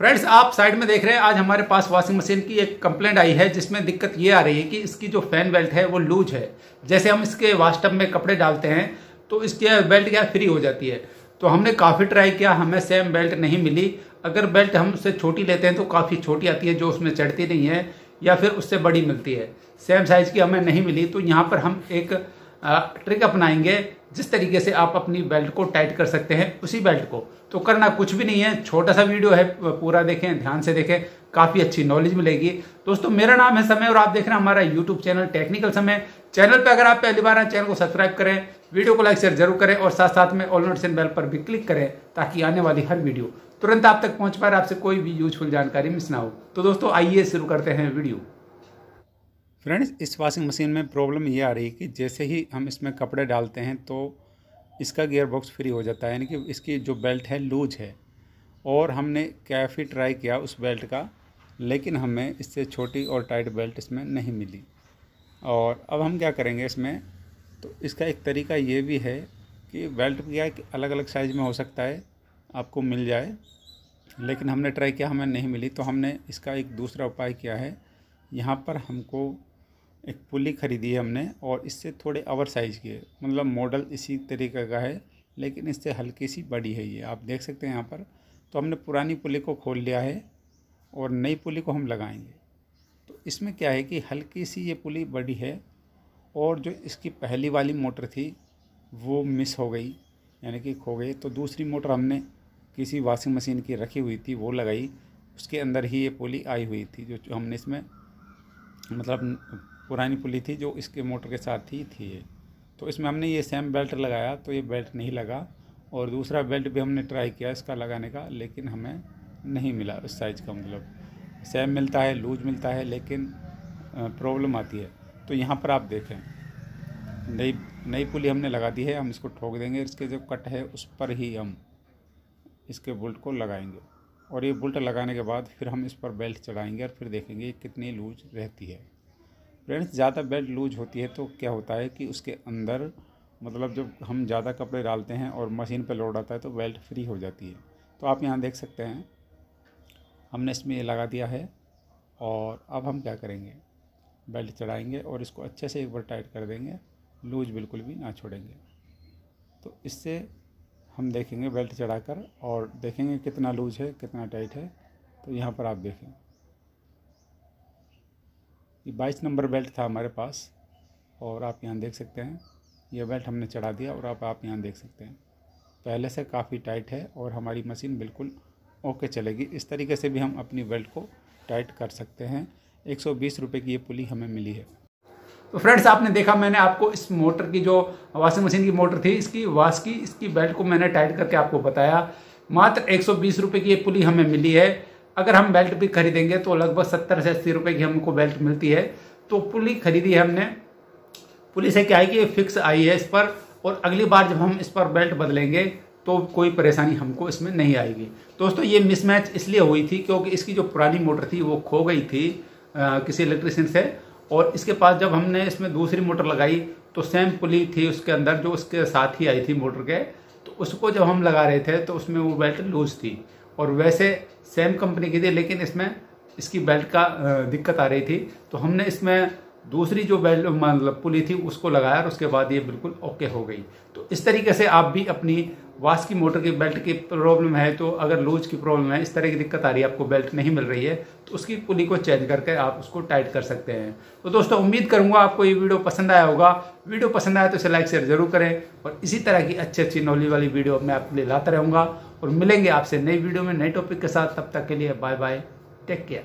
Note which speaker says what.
Speaker 1: Friends आप side में देख रहे हैं, आज हमारे पास वॉशिंग मशीन की एक कंप्लेंट आई है, जिसमें दिक्कत ये आ रही है कि इसकी जो फ़ैन बेल्ट है, वो लूज है। जैसे हम इसके वास्टअप में कपड़े डालते हैं तो इसकी बेल्ट क्या फ्री हो जाती है? तो हमने काफ़ी ट्राई किया, हमें सेम बेल्ट नहीं मिली। अगर बेल्ट हम उससे छोटी लेते हैं तो काफ़ी छोटी आती है, जो उसमें चढ़ती नहीं है, या फिर उससे बड़ी मिलती है। सेम साइज़ की हमें नहीं मिली तो यहाँ पर हम एक ट्रिक अपनाएँगे। जिस तरीके से आप अपनी बेल्ट को टाइट कर सकते हैं, उसी बेल्ट को। तो करना कुछ भी नहीं है। छोटा सा वीडियो है पूरा देखें, ध्यान से देखें। काफ़ी अच्छी नॉलेज मिलेगी। दोस्तों, मेरा नाम है समय और आप देख रहे हैं हमारा YouTube channel technical Samay channel पर अगर आप पहली बार हैं चैनल को सब्सक्राइब करें वीडियो को लाइक शेयर ज़रूर करें और साथ साथ में ऑल नोटिफिकेशन बेल पर भी क्लिक करें ताकि आने वाली हर वीडियो तुरंत आप तक पहुँच पाए आपसे कोई भी यूजफुल जानकारी मिस ना हो। तो दोस्तों, आइए शुरू करते हैं वीडियो फ्रेंड्स, इस वॉशिंग मशीन में प्रॉब्लम ये आ रही है कि जैसे ही हम इसमें कपड़े डालते हैं तो इसका गियर बॉक्स फ्री हो जाता है, यानी कि इसकी जो बेल्ट है लूज है। और हमने कैफ़ी ट्राई किया उस बेल्ट का, लेकिन हमें इससे छोटी और टाइट बेल्ट इसमें नहीं मिली। और अब हम क्या करेंगे इसमें तो इसका एक तरीका ये भी है कि बेल्ट क्या अलग अलग साइज़ में हो सकता है, आपको मिल जाए, लेकिन हमने ट्राई किया, हमें नहीं मिली तो हमने इसका एक दूसरा उपाय किया है। यहाँ पर हमको एक पुली ख़रीदी है हमने और इससे थोड़े अवर साइज़ की है। मतलब मॉडल इसी तरीके का है, लेकिन इससे हल्की सी बड़ी है ये। आप देख सकते हैं यहाँ पर। तो हमने पुरानी पुली को खोल लिया है और नई पुली को हम लगाएँगे। तो इसमें क्या है कि हल्की सी ये पुली बड़ी है और जो इसकी पहली वाली मोटर थी, वो मिस हो गई, यानी कि खो गई। तो दूसरी मोटर हमने किसी वॉशिंग मशीन की रखी हुई थी, वो लगाई। उसके अंदर ही ये पुली आई हुई थी, जो हमने इसमें मतलब पुरानी पुली थी जो इसके मोटर के साथ ही थी। ये तो इसमें हमने ये सेम बेल्ट लगाया तो ये बेल्ट नहीं लगा और दूसरा बेल्ट भी हमने ट्राई किया इसका लगाने का, लेकिन हमें नहीं मिला उस साइज़ का मतलब। सेम मिलता है, लूज मिलता है, लेकिन प्रॉब्लम आती है। तो यहाँ पर आप देखें, नई नई पुली हमने लगा दी है, हम इसको ठोक देंगे, इसके जो कट है उस पर ही हम इसके बुल्ट को लगाएँगे। और ये बुल्ट लगाने के बाद फिर हम इस पर बेल्ट चढ़ाएँगे और फिर देखेंगे कितनी लूज रहती है। फ्रेंड्स ज़्यादा बेल्ट लूज होती है तो क्या होता है कि उसके अंदर मतलब जब हम ज़्यादा कपड़े डालते हैं और मशीन पर लोड आता है तो बेल्ट फ्री हो जाती है। तो आप यहाँ देख सकते हैं, हमने इसमें ये लगा दिया है और अब हम क्या करेंगे? बेल्ट चढ़ाएँगे और इसको अच्छे से एक बार टाइट कर देंगे लूज बिल्कुल भी ना छोड़ेंगे। तो इससे हम देखेंगे बेल्ट चढ़ाकर और देखेंगे कितना लूज है, कितना टाइट है। तो यहाँ पर आप देखें। ये बाईस नंबर बेल्ट था हमारे पास, और आप यहाँ देख सकते हैं। ये बेल्ट हमने चढ़ा दिया और आप आप यहाँ देख सकते हैं। पहले से काफ़ी टाइट है और हमारी मशीन बिल्कुल ओके चलेगी। इस तरीके से भी हम अपनी बेल्ट को टाइट कर सकते हैं। एक सौ की ये पुली हमें मिली है। तो फ्रेंड्स, आपने देखा मैंने आपको इस मोटर की जो वॉशिंग मशीन की मोटर थी, इसकी वाश की, इसकी बेल्ट को मैंने टाइट करके आपको बताया। मात्र एक सौ की ये पुली हमें मिली है। अगर हम बेल्ट भी खरीदेंगे तो लगभग सत्तर से अस्सी रुपए की हमको बेल्ट मिलती है। तो पुली खरीदी है हमने। पुली से क्या है कि फिक्स आई है इस पर और अगली बार जब हम इस पर बेल्ट बदलेंगे तो कोई परेशानी हमको इसमें नहीं आएगी। दोस्तों ये मिसमैच इसलिए हुई थी क्योंकि इसकी जो पुरानी मोटर थी वो खो गई थी आ, किसी इलेक्ट्रिशियन से। और इसके पास जब हमने इसमें दूसरी मोटर लगाई तो सेम पुली थी उसके अंदर जो उसके साथ ही आई थी मोटर के। तो उसको जब हम लगा रहे थे तो उसमें वो बेल्ट लूज थी। और वैसे सेम कंपनी की थी, लेकिन इसमें इसकी बेल्ट का दिक्कत आ रही थी। तो हमने इसमें दूसरी जो बेल्ट मतलब पुली थी, उसको लगाया और उसके बाद ये बिल्कुल ओके हो गई। तो इस तरीके से आप भी अपनी वाश की मोटर की बेल्ट की प्रॉब्लम है तो अगर लूज की प्रॉब्लम है, इस तरह की दिक्कत आ रही है, आपको बेल्ट नहीं मिल रही है तो उसकी पुली को चेंज करके आप उसको टाइट कर सकते हैं। तो दोस्तों, उम्मीद करूँगा आपको ये वीडियो पसंद आया होगा। वीडियो पसंद आया तो इसे लाइक, शेयर ज़रूर करें और इसी तरह की अच्छी अच्छी नॉलेज वाली वीडियो मैं आपके लिए लाता रहूँगा। और मिलेंगे आपसे नई वीडियो में नए टॉपिक के साथ। तब तक के लिए बाय बाय टेक केयर